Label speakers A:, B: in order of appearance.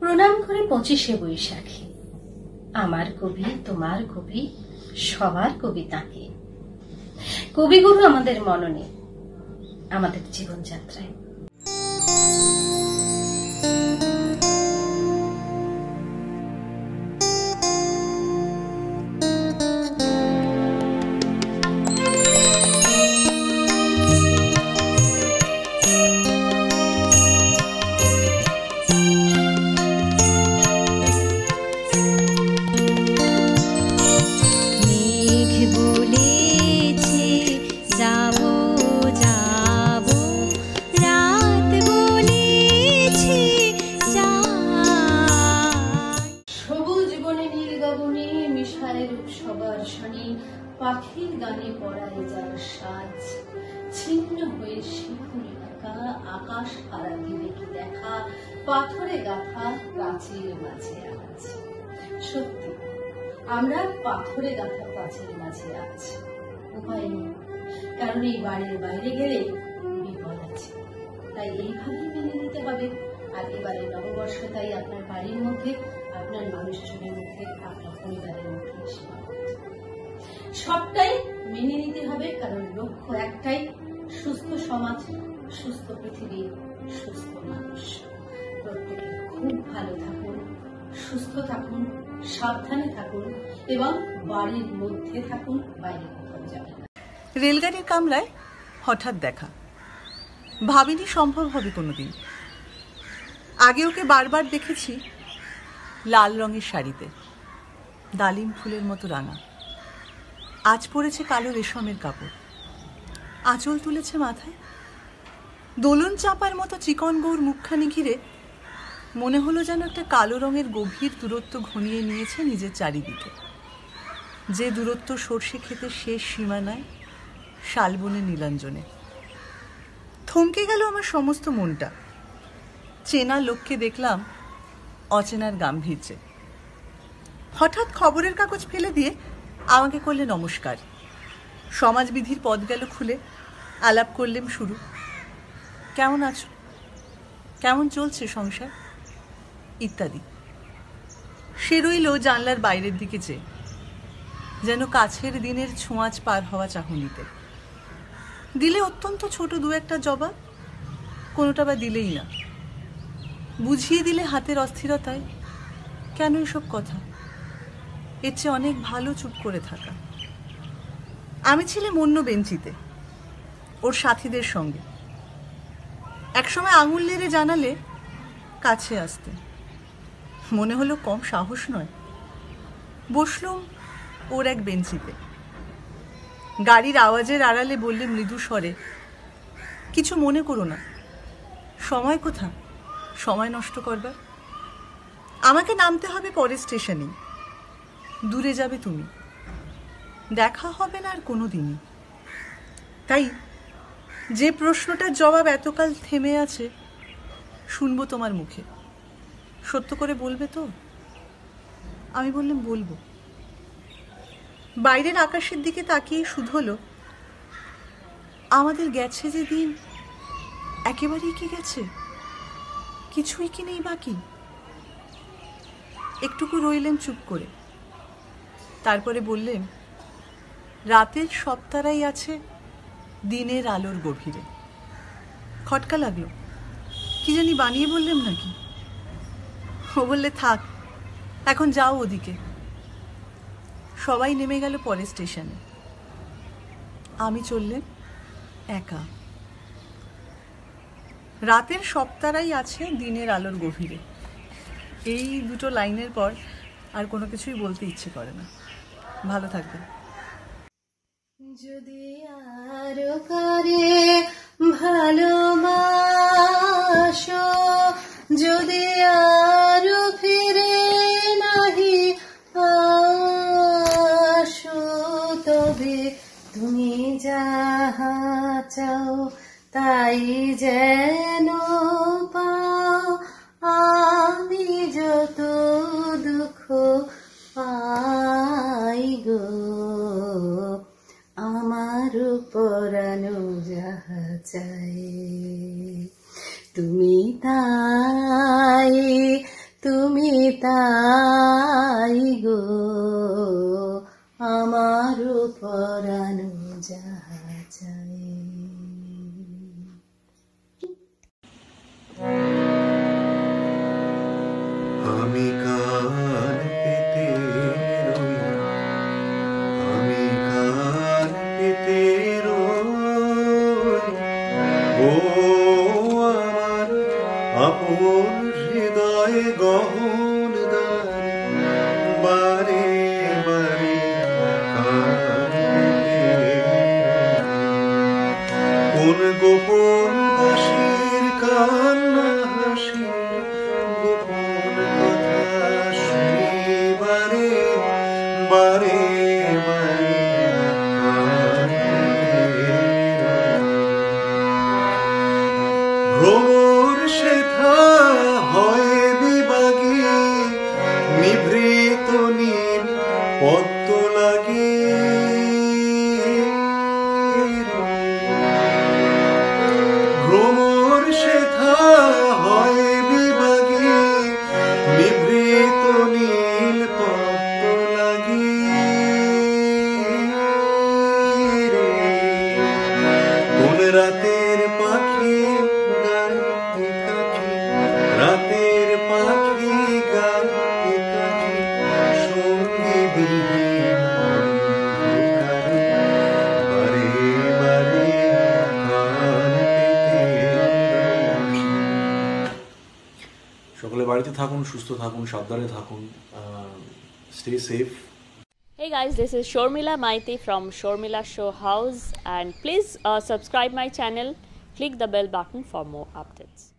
A: প্রণাম করে পঁচিশে বৈশাখী। আমার কবি, তোমার কবি, সবার কবি তাকে। কবিগুরু আমাদের মননে, আমাদের জীবনযাত্রায়। আকাশ হারাতে দেখি দেখা পাথরে গাথা প্রাচীর মাঝে আজ সত্যি, আমরা পাথরে গাথা প্রাচীর মাঝে আজ উপায় নেই, কারণ এই বাড়ির বাইরে গেলে বিপদ আছে। তাই এইভাবেই মেনে নিতে হবে। আর এবারে নববর্ষ, তাই আপনার বাড়ির মধ্যে, আপনার মানুষজনের মধ্যে, আপনার পরিবারের মধ্যে সবটাই মেনে নিতে হবে, কারণ লক্ষ্য একটাই সুস্থ সমাজ, সুস্থ পৃথিবী, সুস্থ মানুষ। প্রত্যেকে খুব ভালো থাকুন, সুস্থ থাকুন, সাবধানে থাকুন এবং বাড়ির মধ্যে থাকুন, বাইরে কোথাও যাবেন
B: রেলগাড়ির কামরায় হঠাৎ দেখা। ভাবিনি সম্ভব হবে কোনোদিন। আগে ওকে বারবার দেখেছি লাল রঙের শাড়িতে, ডালিম ফুলের মতো রাঙা। আজ পড়েছে কালো রেশমের কাপড়। আঁচল তুলেছে মাথায়। দোলন চাপার মতো চিকন গৌর মুখখানি ঘিরে মনে হলো যেন একটা কালো রঙের গভীর দূরত্ব ঘনিয়ে নিয়েছে নিজের চারিদিকে। যে দূরত্ব সর্ষে খেতে শেষ সীমানায়, শালবনে নীলাঞ্জনে। থমকে গেল আমার সমস্ত মনটা। চেনা লোককে দেখলাম অচেনার গাম্ভীর্যে। হঠাৎ খবরের কাগজ ফেলে দিয়ে আমাকে করলে নমস্কার। সমাজবিধির পদ গেল খুলে, আলাপ করলেম শুরু। কেমন আছো? কেমন চলছে সংসার? ইত্যাদি। সে রইল জানলার বাইরের দিকে চেয়ে, যেন কাছের দিনের ছোঁয়াচ পার হওয়া চাহনিতে। দিলে অত্যন্ত ছোট দু একটা জবাব, কোনোটা বা দিলেই না। বুঝিয়ে দিলে হাতের অস্থিরতায়, কেন এসব কথা? এর চেয়ে অনেক ভালো চুপ করে থাকা। আমি ছিলাম অন্য বেঞ্চিতে, ওর সাথীদের সঙ্গে। একসময় আঙুল নেড়ে জানালে কাছে আসতে। মনে হলো কম সাহস নয়। বসলুম ওর এক বেঞ্চিতে। গাড়ির আওয়াজের আড়ালে বললে মৃদু স্বরে, কিছু মনে করো না। সময় কোথা? সময় নষ্ট করবার। আমাকে নামতে হবে পরের স্টেশনেই। দূরে যাবে তুমি। দেখা হবে না আর কোনো দিনই তাই যে প্রশ্নটার জবাব এতকাল থেমে আছে, শুনব তোমার মুখে। সত্য করে বলবে তো? আমি বললাম, বলব। বাইরের আকাশের দিকে তাকিয়ে শুধলো আমাদের গেছে যে দিন, একেবারেই কি গেছে? কিছুই কি নেই বাকি? একটুকু রইলেন চুপ করে। তারপরে বললেন রাতের সপ্তারাই আছে দিনের আলোর গভীরে। খটকা লাগল। কি জানি বানিয়ে বললেন নাকি? ও বললে, থাক, এখন যাও ওদিকে। সবাই নেমে গেল পরের স্টেশনে। আমি চললেন একা। রাতের সপ্তারাই আছে দিনের আলোর গভীরে। এই দুটো লাইনের পর আর কোনো কিছুই বলতে ইচ্ছে করে না। ভালো থাকবেন।
A: যদি আরও করে ভালোবাসো, যদি আরও ফিরে নাহি আসো, তবে তুমি যাহা চাও তাই যেন তুমি তাই তাই গো আমার পরানো
C: কোন গোপন দাসীর কান্না হাসি, গোপন বারে বারে ভ্রমর শেখা হয় বিবাগী নিভৃত নীল পদ্ম লাগে।
D: বাড়িতে থাকুন সুস্থ থাকুন সাবধানে থাকুন stay safe
E: Hey guys, this is Shormila Maiti from Shormila Show House, and please uh, subscribe my channel. Click the bell button for more updates.